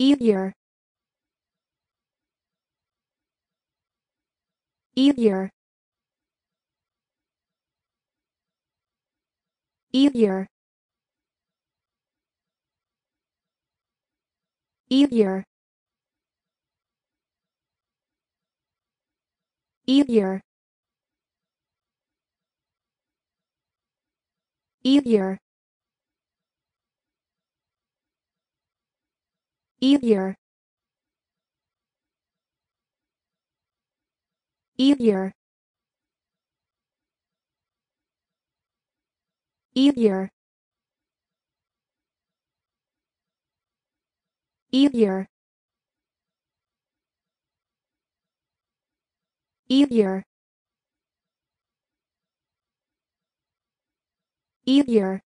easier. Easier. Easier. Easier. Easier. Easier easier. Easier. Easier. Easier. Easier. Easier